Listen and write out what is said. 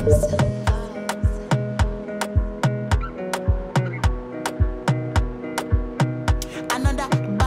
So